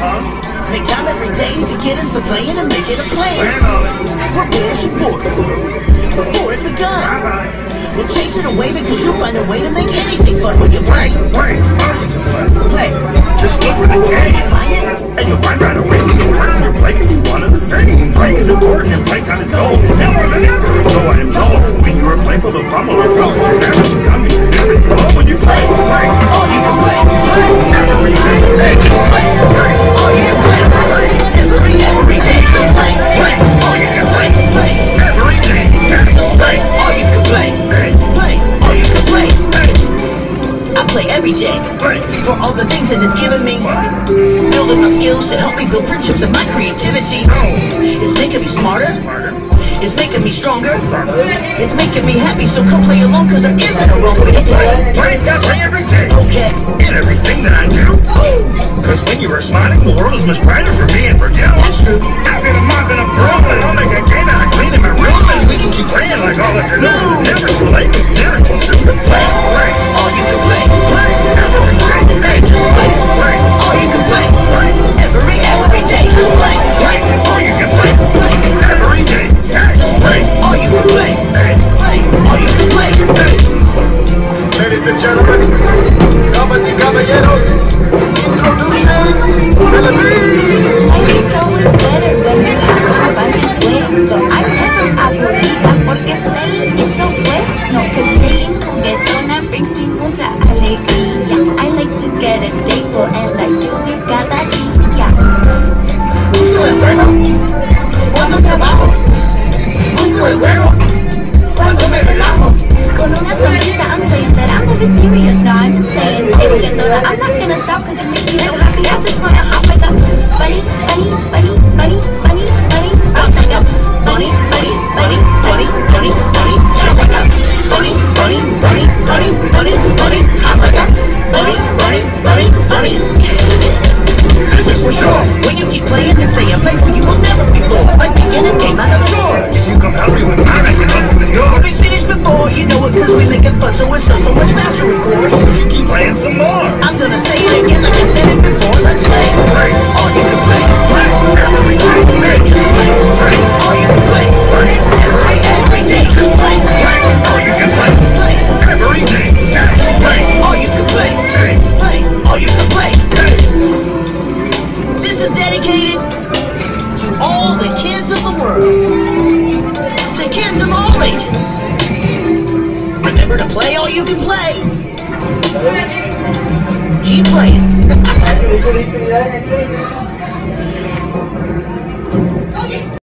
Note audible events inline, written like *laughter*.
Uh-huh. Make time every day to get in some playing and make it a plan. Plan on it. Prepare support before it's begun. Bye-bye. We'll chase it away because you'll find a way to make anything fun when you play. Play. Play. Play. Just look for the game. Find it. And you'll find right away you can learn your play can be one of the same. Play is important and playtime is gold. Now more than ever, so I am told. When you are playful, the problem will every day. For all the things that it's given me. Building my skills to help me build friendships and my creativity. Oh. It's making me smarter. It's making me stronger. It's making me happy, so come play along, cause there isn't a wrong way to play. Play. Gotta play every day. Okay. In everything that I do. Oh. Cause when you are smiling, the world is much brighter for me and for you. That's true. I've got a a table and This is for sure. When you keep playing and saying playful, you will never be bored. Like beginning game out of chore. If you come help me with mine, I can help you with yours. be finished before you know it, cause we make it fun, so it's done so much faster, of course. You keep playing some more. Dedicated to all the kids of the world. To kids of all ages. Remember to play all you can play. Keep playing. *laughs*